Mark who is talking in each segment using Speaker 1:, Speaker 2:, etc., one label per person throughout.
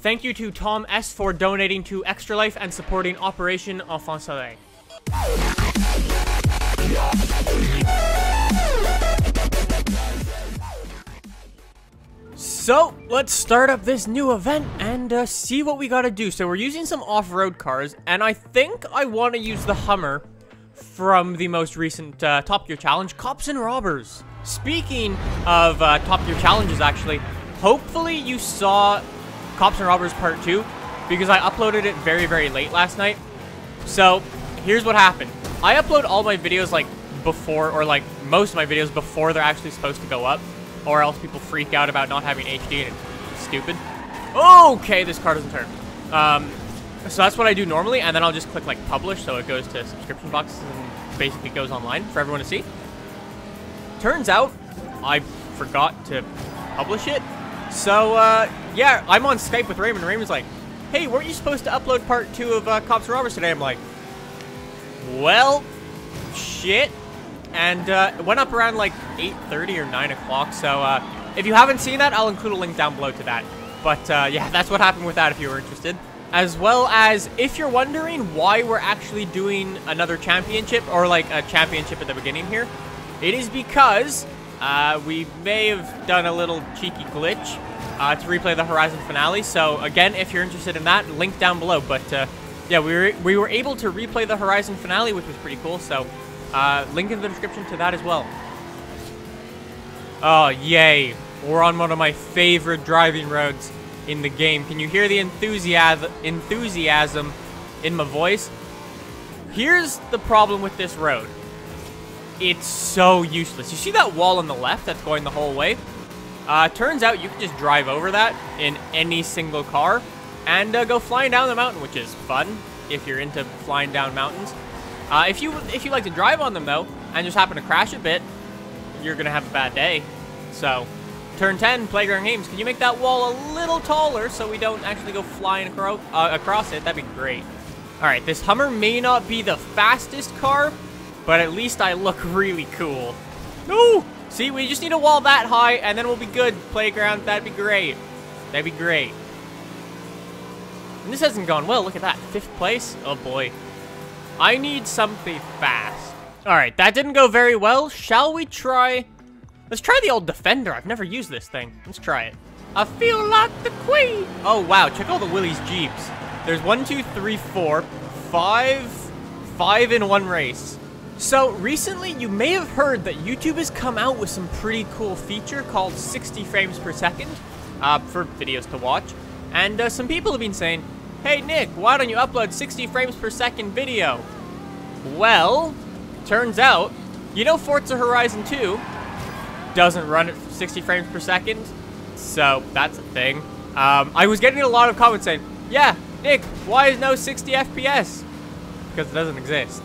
Speaker 1: Thank you to Tom S. for donating to Extra Life and supporting Operation Enfant Soleil. So, let's start up this new event and uh, see what we gotta do. So we're using some off-road cars, and I think I want to use the Hummer from the most recent uh, Top Gear Challenge, Cops and Robbers. Speaking of uh, Top Gear Challenges, actually, hopefully you saw Cops and Robbers Part 2, because I uploaded it very, very late last night. So, here's what happened. I upload all my videos, like, before, or, like, most of my videos before they're actually supposed to go up or else people freak out about not having HD and it's stupid. Okay, this car doesn't turn. Um, so that's what I do normally, and then I'll just click like publish so it goes to subscription boxes and basically goes online for everyone to see. Turns out, I forgot to publish it. So, uh, yeah, I'm on Skype with Raymond, Raymond's like, hey, weren't you supposed to upload part two of uh, Cops and Robbers today? I'm like, well, shit and uh, it went up around like 8.30 or 9 o'clock, so uh, if you haven't seen that, I'll include a link down below to that. But uh, yeah, that's what happened with that if you were interested. As well as, if you're wondering why we're actually doing another championship, or like a championship at the beginning here, it is because uh, we may have done a little cheeky glitch uh, to replay the Horizon finale. So again, if you're interested in that, link down below. But uh, yeah, we were, we were able to replay the Horizon finale, which was pretty cool, so... Uh, link in the description to that as well. Oh, yay. We're on one of my favorite driving roads in the game. Can you hear the enthusiasm, enthusiasm in my voice? Here's the problem with this road. It's so useless. You see that wall on the left that's going the whole way? Uh, turns out you can just drive over that in any single car and uh, go flying down the mountain, which is fun if you're into flying down mountains. Uh, if you if you like to drive on them though, and just happen to crash a bit, you're gonna have a bad day. So, turn 10, playground games. Can you make that wall a little taller so we don't actually go flying acro uh, across it? That'd be great. All right, this Hummer may not be the fastest car, but at least I look really cool. No! See, we just need a wall that high, and then we'll be good. Playground, that'd be great. That'd be great. And this hasn't gone well. Look at that. Fifth place? Oh, boy. I need something fast. Alright, that didn't go very well. Shall we try... Let's try the old Defender. I've never used this thing. Let's try it. I feel like the queen. Oh, wow. Check all the Willys Jeeps. There's one, two, three, four, five, five in one race. So, recently, you may have heard that YouTube has come out with some pretty cool feature called 60 frames per second uh, for videos to watch. And uh, some people have been saying, Hey Nick, why don't you upload 60 frames per second video? Well, turns out, you know Forza Horizon 2 doesn't run at 60 frames per second, so that's a thing. Um, I was getting a lot of comments saying, yeah, Nick, why is no 60 FPS? Because it doesn't exist.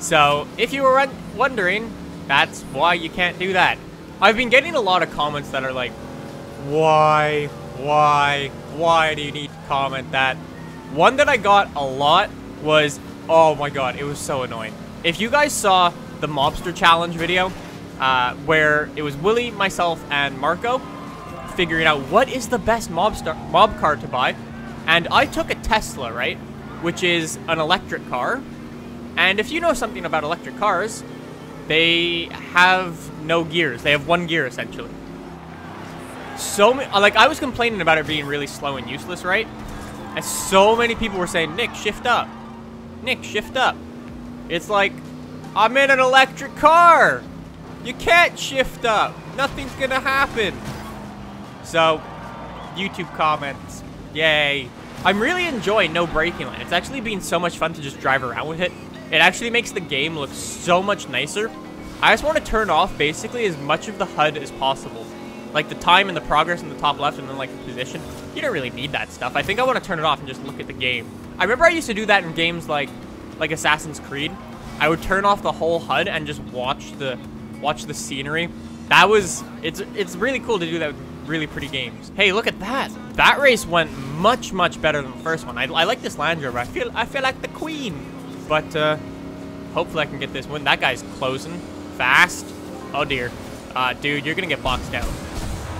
Speaker 1: So, if you were wondering, that's why you can't do that. I've been getting a lot of comments that are like, why, why, why do you need to comment that? One that I got a lot was, oh my god, it was so annoying. If you guys saw the Mobster Challenge video, uh, where it was Willie, myself, and Marco figuring out what is the best mobster, mob car to buy, and I took a Tesla, right? Which is an electric car. And if you know something about electric cars, they have no gears. They have one gear, essentially. So, like, I was complaining about it being really slow and useless, right? And so many people were saying, Nick, shift up. Nick, shift up. It's like, I'm in an electric car. You can't shift up. Nothing's gonna happen. So, YouTube comments. Yay. I'm really enjoying no braking line. It's actually been so much fun to just drive around with it. It actually makes the game look so much nicer. I just want to turn off basically as much of the HUD as possible. Like the time and the progress in the top left and then like the position. You don't really need that stuff. I think I want to turn it off and just look at the game. I remember I used to do that in games like like Assassin's Creed. I would turn off the whole HUD and just watch the watch the scenery. That was it's it's really cool to do that with really pretty games. Hey, look at that. That race went much much better than the first one. I, I like this Land Rover. I feel I feel like the queen. But uh hopefully I can get this win. That guy's closing fast. Oh dear. Uh dude, you're going to get boxed out.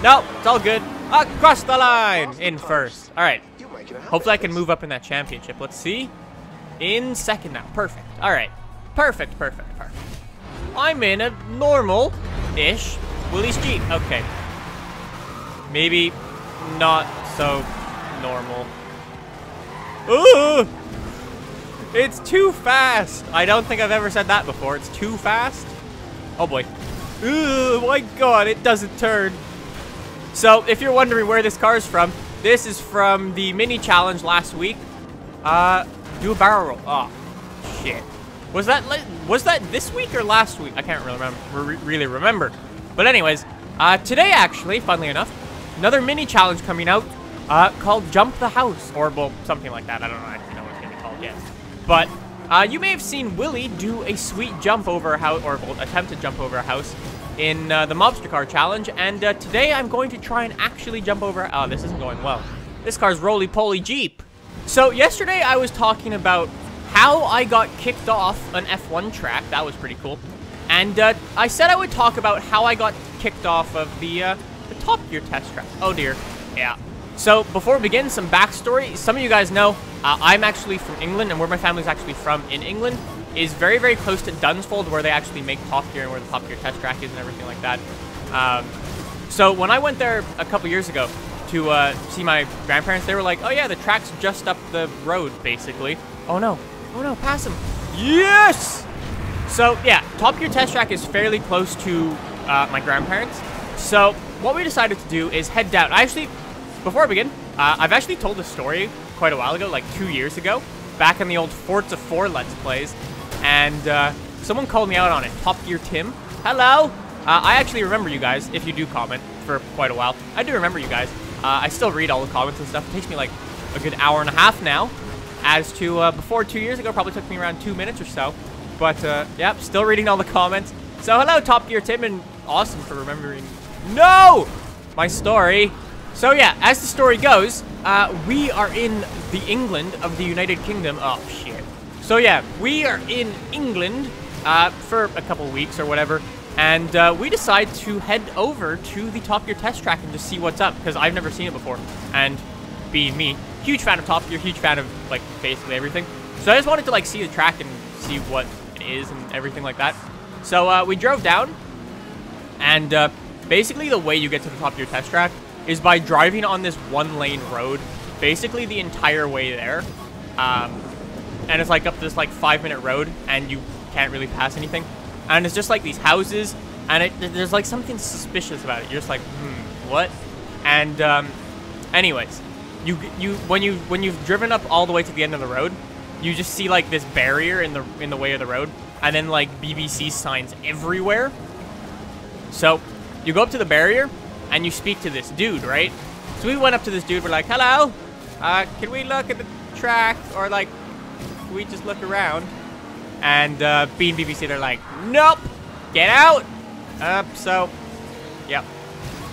Speaker 1: No, it's all good. Across the line! In first. Alright. Hopefully I can move up in that championship. Let's see. In second now. Perfect. Alright. Perfect, perfect, perfect. I'm in a normal-ish Willys Jeep. Okay. Maybe not so normal. Ooh! It's too fast! I don't think I've ever said that before. It's too fast? Oh boy. Ooh, my god, it doesn't turn. So, if you're wondering where this car is from, this is from the mini challenge last week. Uh, do a barrel roll. Oh, shit. Was that was that this week or last week? I can't really remember. Really remember. But anyways, uh, today actually, funnily enough, another mini challenge coming out uh, called Jump the House, or well, something like that. I don't know. I don't know what it's gonna be called yet. But uh, you may have seen Willy do a sweet jump over a house, or well, attempt to jump over a house in uh, the Mobster Car Challenge, and uh, today I'm going to try and actually jump over... Oh, this isn't going well. This car's roly-poly Jeep. So, yesterday I was talking about how I got kicked off an F1 track. That was pretty cool. And uh, I said I would talk about how I got kicked off of the, uh, the Top Gear test track. Oh, dear. Yeah. So, before we begin, some backstory. Some of you guys know uh, I'm actually from England, and where my family's actually from in England is very, very close to Dunsfold, where they actually make Top Gear and where the Top Gear test track is and everything like that. Um, so when I went there a couple years ago to uh, see my grandparents, they were like, oh yeah, the track's just up the road, basically. Oh no. Oh no, pass him. Yes! So yeah, Top Gear test track is fairly close to uh, my grandparents. So what we decided to do is head down. I actually, before I begin, uh, I've actually told this story quite a while ago, like two years ago, back in the old Forza 4 Let's Plays and uh, someone called me out on it. Top Gear Tim. Hello. Uh, I actually remember you guys, if you do comment for quite a while. I do remember you guys. Uh, I still read all the comments and stuff. It takes me like a good hour and a half now. As to uh, before two years ago, probably took me around two minutes or so. But, uh, yep, still reading all the comments. So, hello, Top Gear Tim, and awesome for remembering. No! My story. So, yeah, as the story goes, uh, we are in the England of the United Kingdom. Oh, shit. So yeah, we are in England uh, for a couple weeks or whatever, and uh, we decide to head over to the Top Gear test track and just see what's up, because I've never seen it before. And being me, huge fan of Top Gear, huge fan of, like, basically everything. So I just wanted to, like, see the track and see what it is and everything like that. So uh, we drove down, and uh, basically the way you get to the Top Gear test track is by driving on this one-lane road, basically the entire way there. Um, and it's like up this like five minute road and you can't really pass anything. And it's just like these houses and it, there's like something suspicious about it. You're just like, hmm, what? And um, anyways, you you when you when you've driven up all the way to the end of the road, you just see like this barrier in the in the way of the road, and then like BBC signs everywhere. So you go up to the barrier and you speak to this dude, right? So we went up to this dude. We're like, hello, uh, can we look at the track or like we just look around. And uh, Bean BBC, they're like, nope, get out. Uh, so, yep,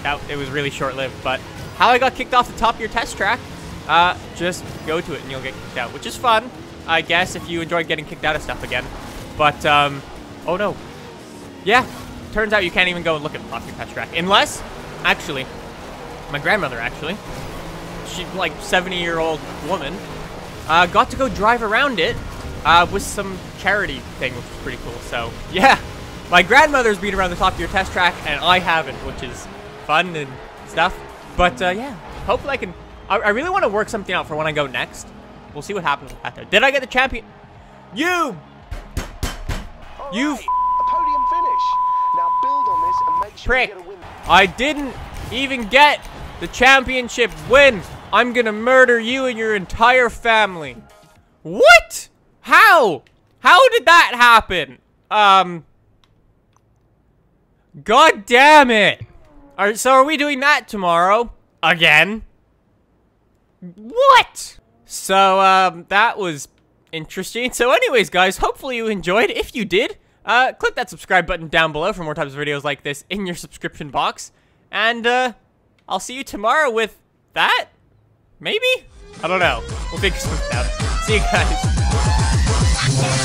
Speaker 1: that, it was really short-lived. But how I got kicked off the Top Gear test track, uh, just go to it and you'll get kicked out, which is fun, I guess, if you enjoy getting kicked out of stuff again. But, um, oh no. Yeah, turns out you can't even go and look at the Top Gear test track. Unless, actually, my grandmother, actually, She, like 70-year-old woman, uh, got to go drive around it uh, with some charity thing, which was pretty cool. So, yeah. My grandmother's been around the Top Gear test track, and I haven't, which is fun and stuff. But, uh, yeah. Hopefully I can... I, I really want to work something out for when I go next. We'll see what happens with that, though. Did I get the champion? You! you...
Speaker 2: Right. A podium finish. Now build on this and make sure
Speaker 1: Prick.
Speaker 2: you get a win.
Speaker 1: I didn't even get the championship win. I'm gonna murder you and your entire family. What? How? How did that happen? Um. God damn it. Are, so are we doing that tomorrow? Again? What? So, um, that was interesting. So anyways, guys, hopefully you enjoyed. If you did, uh, click that subscribe button down below for more types of videos like this in your subscription box. And, uh, I'll see you tomorrow with that? Maybe? I don't know. We'll figure something out. See you guys.